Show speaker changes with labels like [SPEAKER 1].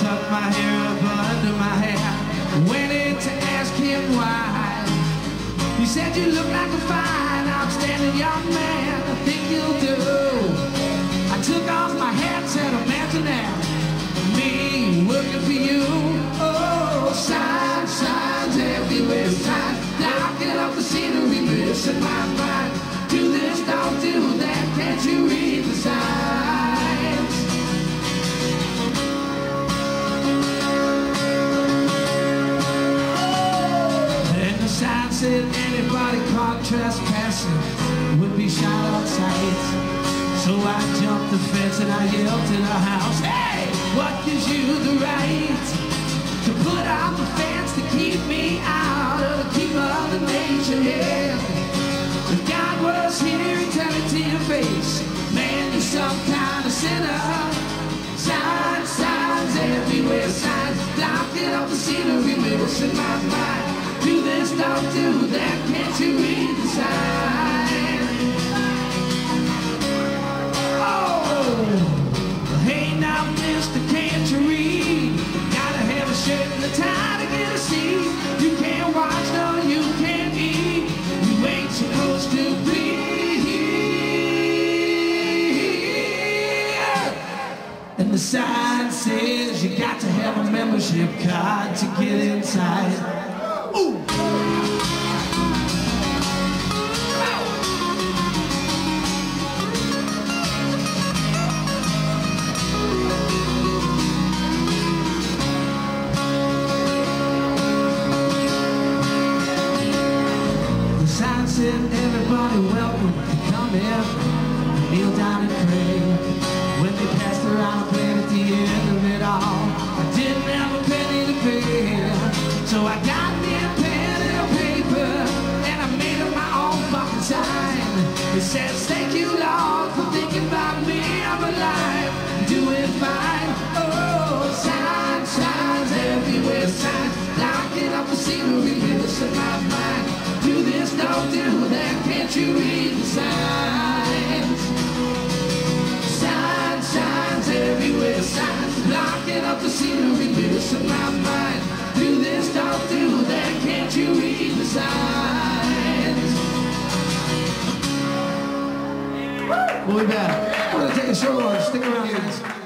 [SPEAKER 1] tucked my hair up under my hair. Went in to ask him why. He said, you look like a fine, outstanding young man. I think you'll do. I took off my hat, said, imagine that. Me working for you. Oh, signs, signs everywhere. Signs, knocking off the scenery, missing my mind. Do this, don't do that. Can't you read? Anybody caught trespassing would be shot outside. So I jumped the fence and I yelled to the house, Hey, what gives you the right to put out the fence to keep me out of the keep of the nation? Yeah. If God was here, he'd it to your face. Man, you're some kind of sinner. Signs, signs everywhere, signs blocking up the scenery, missing my mind. Do this, don't do mister, can't you? Gotta have a shirt and a tie to get a seat. You can't watch, no, you can't eat. You ain't supposed to be here. And the sign says you got to have a membership card to get inside. Ooh. Everybody welcome come in, kneel down and pray. When they passed around a plate at the end of it all, I didn't have a penny to pay. So I got me a pen and a paper, and I made up my own fucking sign. It says, thank you, Lord, for thinking about me. I'm alive, doing fine. Oh, signs, signs everywhere, signs. Locking up the scenery, missing my mind. Can't you read the signs? Signs, signs everywhere, signs. Blocking up the scenery, missing my mind. Do this, don't do that, can't you read the signs? We'll be back. We're gonna take a short one. Stick around, guys.